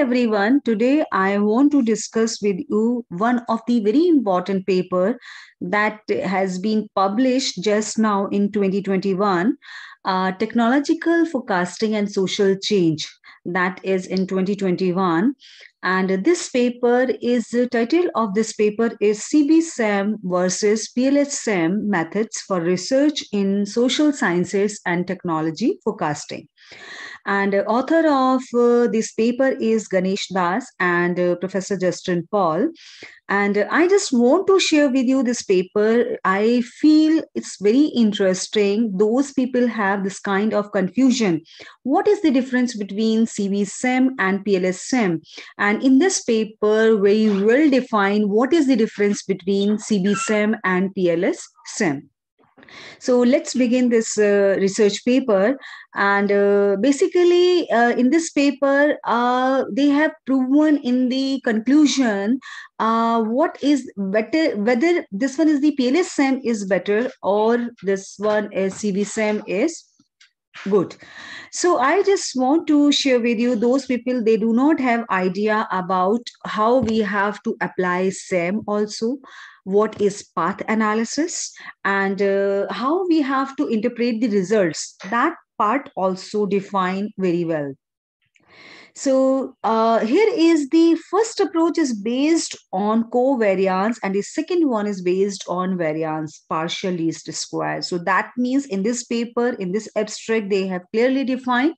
everyone. Today I want to discuss with you one of the very important paper that has been published just now in 2021, uh, Technological Forecasting and Social Change. That is in 2021. And this paper is the title of this paper is CB-SEM versus PLS-SEM methods for research in social sciences and technology forecasting. And uh, author of uh, this paper is Ganesh Dash and uh, Professor Justin Paul. And I just want to share with you this paper. I feel it's very interesting. Those people have this kind of confusion. What is the difference between CB-SEM and PLS-SEM? And in this paper, we will define what is the difference between CB-SEM and PLS-SEM. So let's begin this uh, research paper. And uh, basically, uh, in this paper, uh, they have proven in the conclusion uh, what is better, whether this one is the PLS-SEM is better or this one is CB-SEM is good so i just want to share with you those people they do not have idea about how we have to apply sem also what is path analysis and uh, how we have to interpret the results that part also define very well so uh, here is the first approach is based on covariance and the second one is based on variance, partial least square. So that means in this paper, in this abstract, they have clearly defined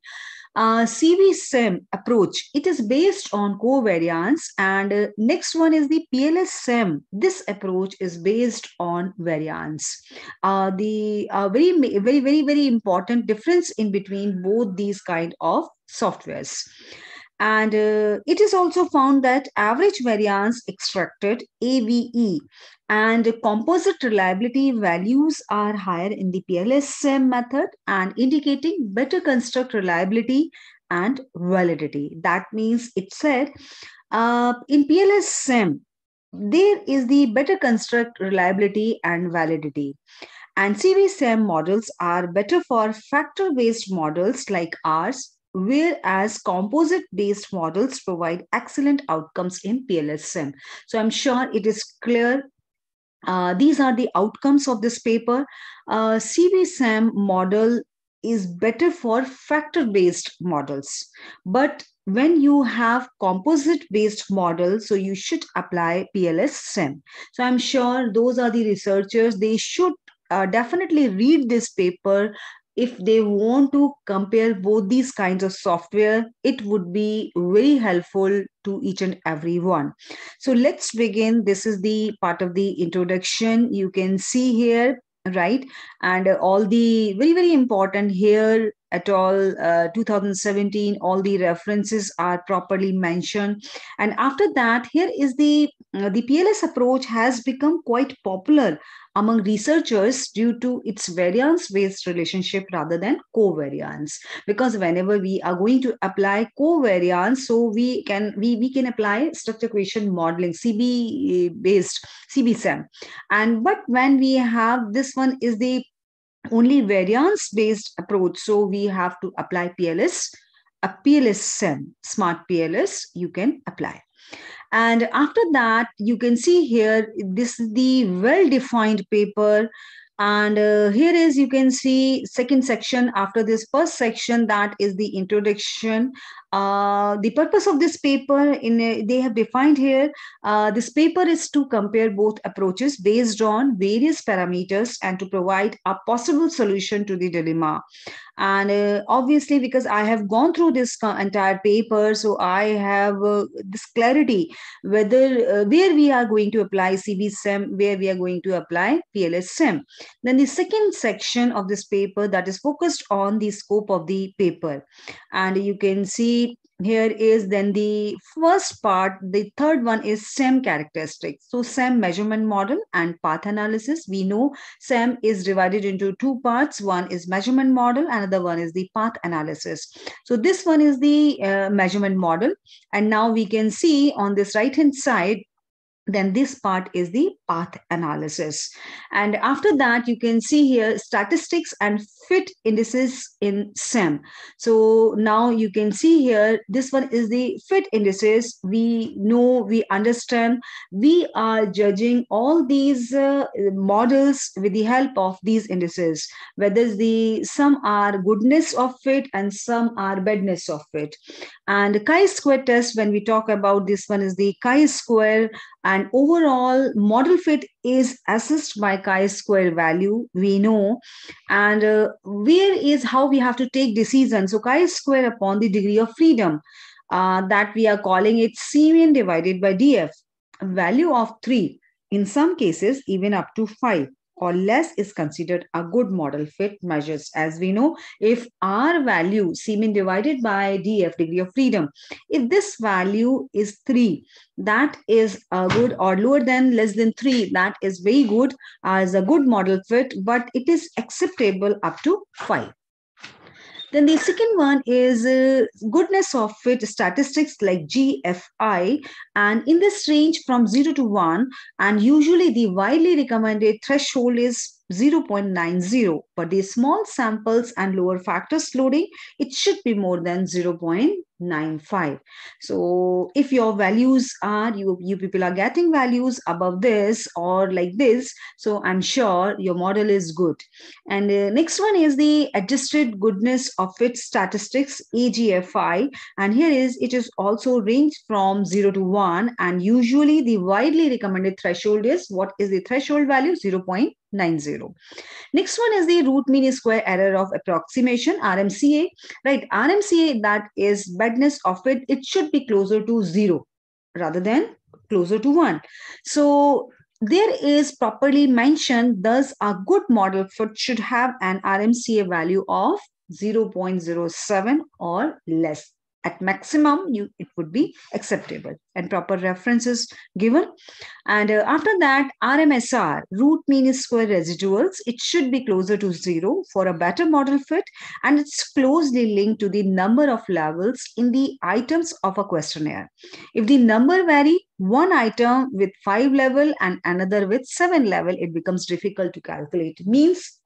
uh, CB-SEM approach, it is based on covariance and uh, next one is the PLS-SEM. This approach is based on variance. Uh, the uh, very, very, very, very important difference in between both these kind of softwares. And uh, it is also found that average variance extracted AVE and composite reliability values are higher in the PLS-SEM method and indicating better construct reliability and validity. That means it said uh, in PLS-SEM, there is the better construct reliability and validity. And CB-SEM models are better for factor-based models like ours, whereas composite-based models provide excellent outcomes in PLS-SEM. So I'm sure it is clear. Uh, these are the outcomes of this paper. Uh, CB-SEM model is better for factor-based models. But when you have composite-based models, so you should apply PLS-SEM. So I'm sure those are the researchers. They should uh, definitely read this paper if they want to compare both these kinds of software, it would be very helpful to each and every one. So let's begin. This is the part of the introduction. You can see here, right? And all the very, very important here at all. Uh, 2017 all the references are properly mentioned. And after that here is the uh, the pls approach has become quite popular among researchers due to its variance based relationship rather than covariance. Because whenever we are going to apply covariance so we can we, we can apply structure equation modeling cb based cb-sem and but when we have this one is the only variance based approach. So we have to apply pls a pls smart pls you can apply. And after that, you can see here, this is the well-defined paper. And uh, here is, you can see second section. After this first section, that is the introduction uh, the purpose of this paper in a, they have defined here uh, this paper is to compare both approaches based on various parameters and to provide a possible solution to the dilemma. And uh, obviously because i have gone through this entire paper so i have uh, this clarity whether uh, where we are going to apply cb-sem where we are going to apply pls-sem then the second section of this paper that is focused on the scope of the paper. And you can see here is then the first part. The third one is sem characteristics. So sem measurement model and path analysis. We know sem is divided into two parts. One is measurement model another one is the path analysis. So this one is the uh, measurement model. And now we can see on this right hand side then this part is the path analysis and after that you can see here statistics and fit indices in SEM. So now you can see here, this one is the fit indices. We know, we understand, we are judging all these uh, models with the help of these indices, whether the some are goodness of fit and some are badness of fit. And chi-square test, when we talk about this one is the chi-square and overall model fit is assessed by chi-square value, we know. And uh, where is how we have to take decision. So chi-square upon the degree of freedom uh, that we are calling it CMIN divided by DF, value of 3, in some cases even up to 5 or less is considered a good model fit measures. As we know, if R value, mean divided by DF, degree of freedom, if this value is 3, that is a good or lower than less than 3, that is very good as a good model fit, but it is acceptable up to 5. Then the second one is uh, goodness of fit statistics like GFI. And in this range from 0 to 1, and usually the widely recommended threshold is 0.90, but the small samples and lower factors loading, it should be more than 0.95. So if your values are, you, you people are getting values above this or like this, so I'm sure your model is good. And uh, next one is the adjusted goodness of fit statistics, AGFI. And here is, it is also ranged from 0 to 1. And usually the widely recommended threshold is, what is the threshold value? 0. 90. Next one is the root mean square error of approximation, RMSEA. Right, RMSEA that is badness of it, it should be closer to zero rather than closer to one. So there is properly mentioned, thus a good model fit should have an RMSEA value of 0.07 or less at maximum you it would be acceptable and proper references given. And uh, after that rmsr root mean square residuals it should be closer to zero for a better model fit. And it's closely linked to the number of levels in the items of a questionnaire. If the number vary one item with five level and another with seven level it becomes difficult to calculate. Means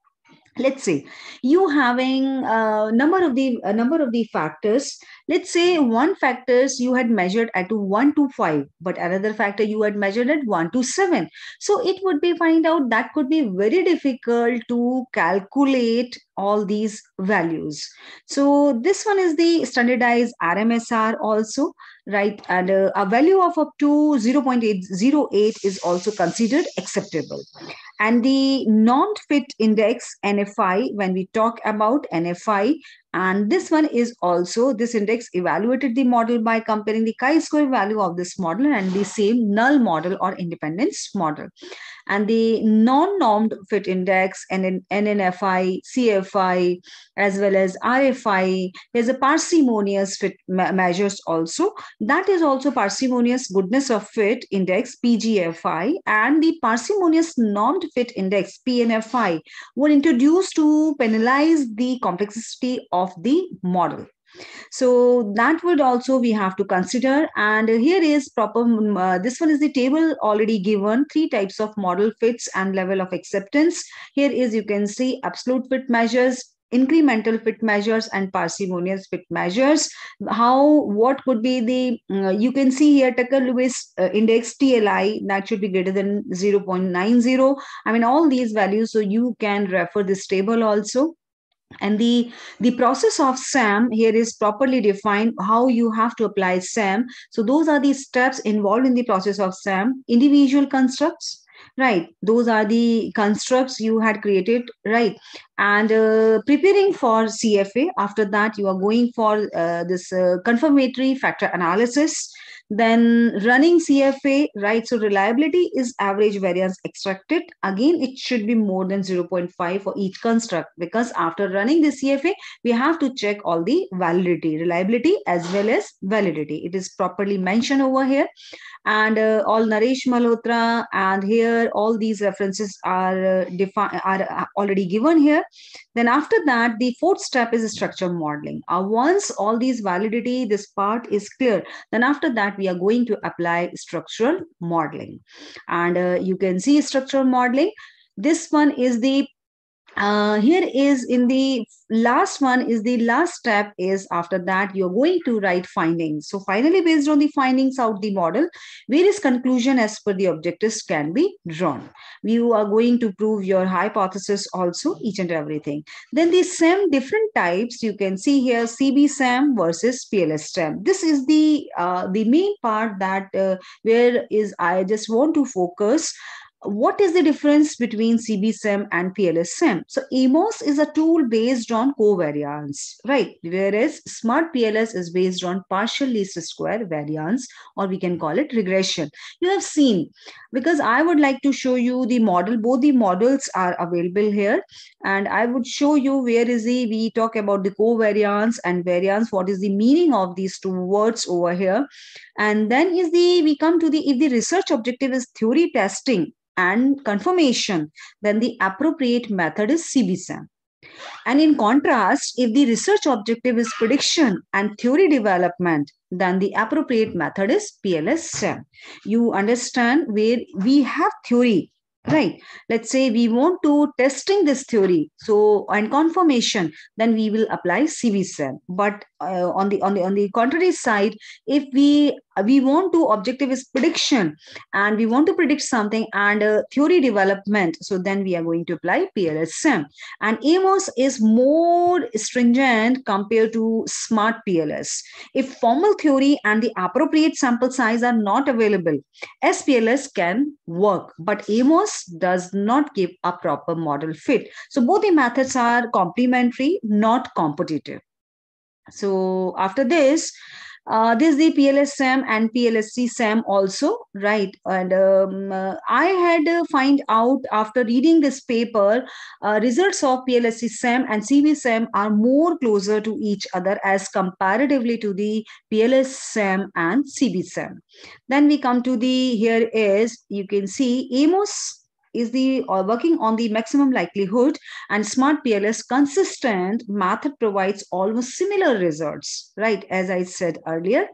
let's say you having a number of the a number of the factors. Let's say one factors you had measured at 1 to 5 but another factor you had measured at 1 to 7 so it would be find out that could be very difficult to calculate all these values. So this one is the standardized rmsr also right? And uh, a value of up to 0.808 is also considered acceptable and the non-fit index nfi when we talk about nfi and this one is also, this index evaluated the model by comparing the chi-square value of this model and the same null model or independence model. And the non-normed fit index, and NNFI, CFI, as well as RFI, there's a parsimonious fit measures also. That is also parsimonious goodness of fit index, PGFI, and the parsimonious normed fit index, PNFI, were introduced to penalize the complexity of the model. So that would also we have to consider. And here is proper mm, uh, this one is the table already given three types of model fits and level of acceptance. Here is you can see absolute fit measures incremental fit measures and parsimonious fit measures. How what could be the uh, you can see here tucker lewis uh, index tli that should be greater than 0.90 i mean all these values so you can refer this table also. And the the process of sem here is properly defined how you have to apply sem. So those are the steps involved in the process of sem. Individual constructs right. Those are the constructs you had created right and uh, preparing for cfa after that you are going for uh, this uh, confirmatory factor analysis then running CFA, right? So reliability is average variance extracted. Again, it should be more than 0.5 for each construct because after running the CFA, we have to check all the validity, reliability as well as validity. It is properly mentioned over here. And uh, all Naresh Malhotra and here all these references are, uh, are uh, already given here. Then after that, the fourth step is structure modeling. Uh, once all these validity, this part is clear, then after that, we are going to apply structural modeling. And uh, you can see structural modeling. This one is the uh, here is in the last one is the last step is after that you're going to write findings. So finally based on the findings out the model various conclusion as per the objectives can be drawn. You are going to prove your hypothesis also each and everything. Then the SEM different types you can see here cb SEM versus pls SEM this is the uh, the main part that uh, where is i just want to focus what is the difference between CBSEM and PLSSEM? So AMOS is a tool based on covariance, right? Whereas Smart PLS is based on partial least square variance, or we can call it regression. You have seen, because I would like to show you the model, both the models are available here. And I would show you where is the, we talk about the covariance and variance, what is the meaning of these two words over here. And then is the, we come to the, if the research objective is theory testing, and confirmation, then the appropriate method is CBSEM. And in contrast, if the research objective is prediction and theory development, then the appropriate method is PLS-SEM. You understand where we have theory right. Let's say we want to testing this theory. So and confirmation then we will apply cbsem but uh, on the on the on the contrary side if we we want to objective is prediction and we want to predict something and uh, theory development so then we are going to apply plsm and amos is more stringent compared to smart pls if formal theory and the appropriate sample size are not available spls can work. But amos does not give a proper model fit so both the methods are complementary not competitive so after this, uh, this is the PLSSEM and PLSC SEM also, right? And um, uh, I had uh, find out after reading this paper, uh, results of PLSC SEM and CB SEM are more closer to each other as comparatively to the PLS SEM and CB SEM. Then we come to the, here is, you can see AMOS is the uh, working on the maximum likelihood and smart pls consistent method provides almost similar results right as i said earlier.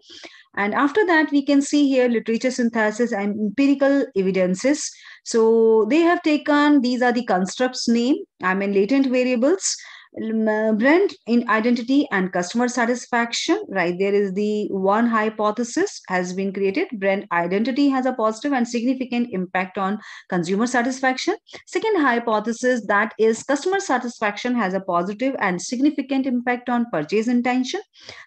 And after that we can see here literature synthesis and empirical evidences. So they have taken these are the constructs name i mean latent variables Um, uh, brand in identity and customer satisfaction right? There is the one hypothesis has been created. Brand identity has a positive and significant impact on consumer satisfaction. Second hypothesis that is customer satisfaction has a positive and significant impact on purchase intention.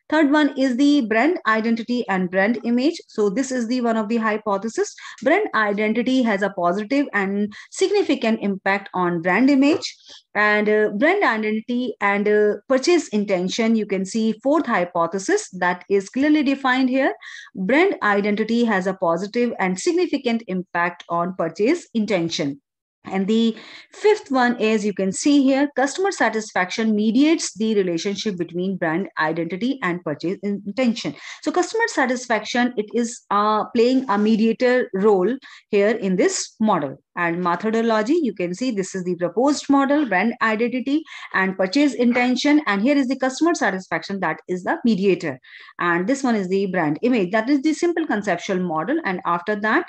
Third one is the brand identity and brand image. So this is the one of the hypothesis. Brand identity has a positive and significant impact on brand image and uh, brand identity and uh, purchase intention you can see fourth hypothesis that is clearly defined here brand identity has a positive and significant impact on purchase intention and the fifth one is you can see here customer satisfaction mediates the relationship between brand identity and purchase intention. So customer satisfaction, it is uh, playing a mediator role here in this model. And methodology, you can see this is the proposed model, brand identity and purchase intention. And here is the customer satisfaction that is the mediator. And this one is the brand image. That is the simple conceptual model. And after that,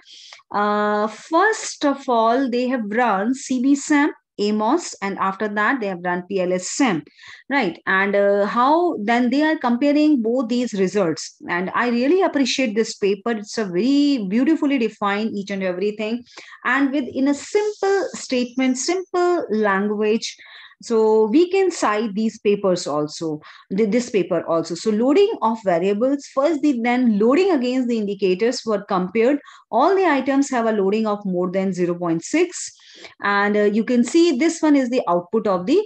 uh, first of all, they have run CBSEM, AMOS, and after that they have run PLSSEM, right? And uh, how then they are comparing both these results. And I really appreciate this paper. It's a very beautifully defined each and everything, and with in a simple statement, simple language so we can cite these papers also, this paper also. So loading of variables, first the, then loading against the indicators were compared. All the items have a loading of more than 0.6. And uh, you can see this one is the output of the,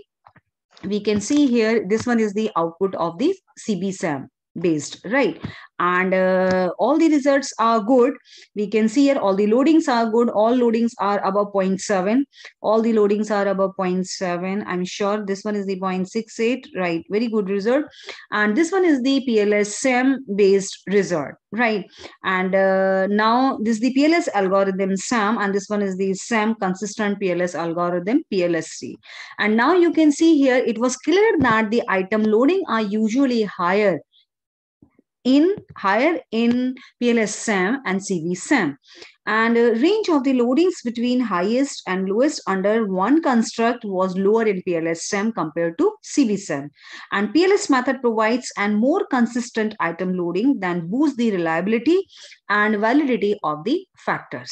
we can see here, this one is the output of the CBSEM based right? And uh, all the results are good. We can see here all the loadings are good. All loadings are above 0.7 all the loadings are above 0.7 i'm sure this one is the 0.68 right? Very good result. And this one is the pls based result right? And uh, now this is the pls algorithm sem and this one is the sem consistent pls algorithm plsc and now you can see here it was clear that the item loading are usually higher in higher in PLSSEM and CBSEM and uh, range of the loadings between highest and lowest under one construct was lower in PLSSEM compared to CBSEM. And PLS method provides an more consistent item loading than boosts the reliability and validity of the factors.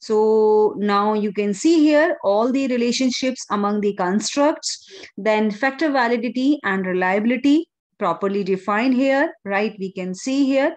So now you can see here all the relationships among the constructs, then factor validity and reliability properly defined here, right? We can see here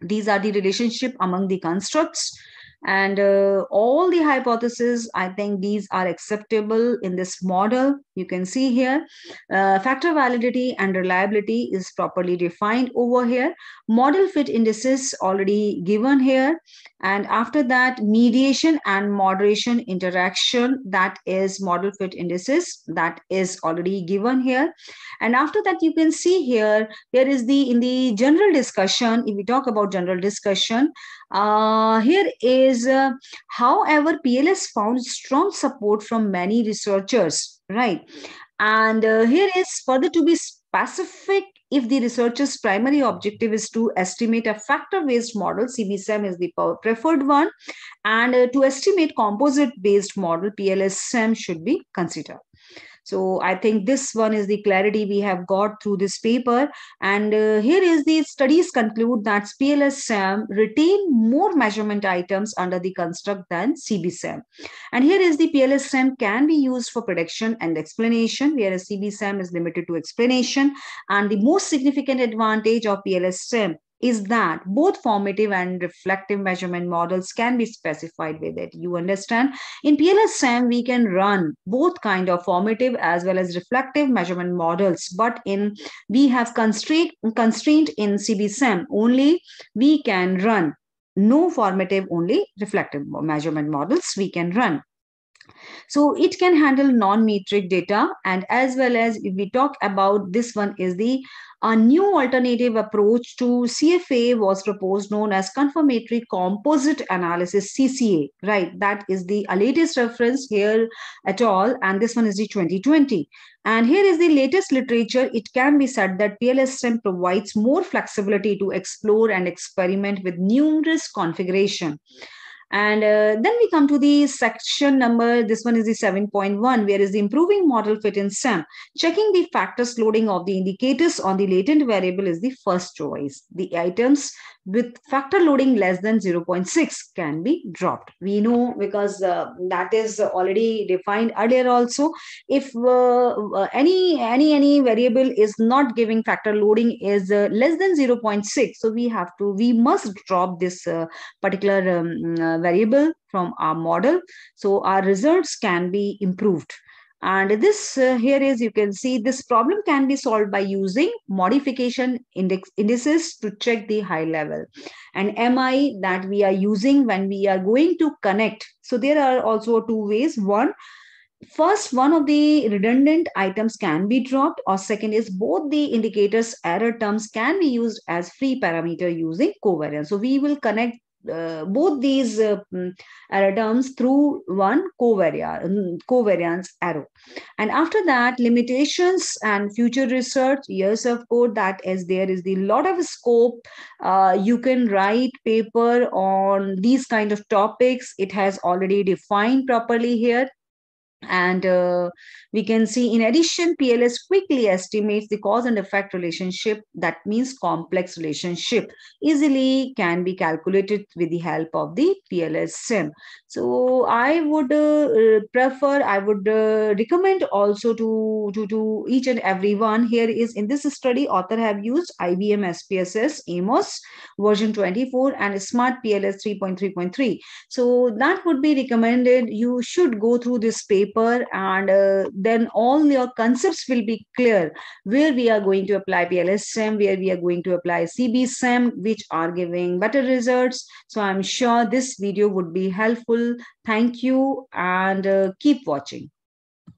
these are the relationship among the constructs and uh, all the hypotheses i think these are acceptable in this model. You can see here uh, factor validity and reliability is properly defined over here. Model fit indices already given here. And after that mediation and moderation interaction that is model fit indices that is already given here. And after that you can see here there is the in the general discussion if we talk about general discussion uh, here is, uh, however, PLS found strong support from many researchers, right? And uh, here is further to be specific if the researcher's primary objective is to estimate a factor-based model, CBSEM is the preferred one, and uh, to estimate composite-based model, PLSSEM should be considered. So I think this one is the clarity we have got through this paper. And uh, here is the studies conclude that PLSSEM retain more measurement items under the construct than CBSEM. And here is the PLSSEM can be used for prediction and explanation, whereas CBSEM is limited to explanation. And the most significant advantage of PLSSEM is that both formative and reflective measurement models can be specified with it. You understand? In PLSSEM, we can run both kind of formative as well as reflective measurement models, but in we have constraint constraint in CBSEM only we can run no formative only reflective measurement models we can run so it can handle non-metric data and as well as if we talk about this one is the a new alternative approach to CFA was proposed known as confirmatory composite analysis CCA, right? That is the latest reference here at all. And this one is the 2020. And here is the latest literature. It can be said that PLSSEM provides more flexibility to explore and experiment with numerous configuration. And uh, then we come to the section number, this one is the 7.1, where is the improving model fit in SEM. Checking the factors loading of the indicators on the latent variable is the first choice. The items with factor loading less than 0.6 can be dropped. We know because uh, that is already defined earlier also. If uh, uh any, any, any variable is not giving factor loading is uh, less than 0.6, so we have to, we must drop this uh, particular um, uh, variable from our model. So our results can be improved. And this uh, here is, you can see this problem can be solved by using modification index indices to check the high level. And MI that we are using when we are going to connect. So there are also two ways. One, first one of the redundant items can be dropped or second is both the indicators error terms can be used as free parameter using covariance so we will connect uh, both these uh, mm, terms through one covariance, mm, covariance arrow. And after that, limitations and future research, years of code, that is there is the lot of scope. Uh, you can write paper on these kind of topics. It has already defined properly here and uh, we can see in addition pls quickly estimates the cause and effect relationship that means complex relationship easily can be calculated with the help of the pls sem. So i would uh, prefer i would uh, recommend also to, to to each and everyone here is in this study author have used ibm spss amos version 24 and smart pls 3.3.3 so that would be recommended. You should go through this paper paper and uh, then all your concepts will be clear where we are going to apply PLSSEM, where we are going to apply CBSEM, which are giving better results. So I'm sure this video would be helpful. Thank you and uh, keep watching.